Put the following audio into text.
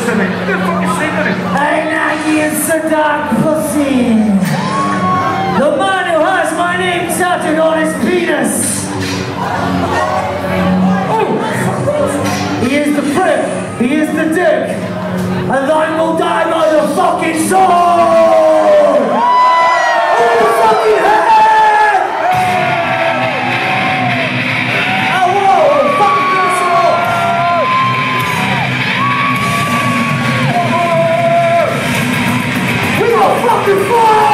this to me. You fucking sing to me. And now he's a dark pussy. The man who has my name tattooed on his penis. Oh. He is the prick. He is the dick. And I will die by the fucking sword. wonderful!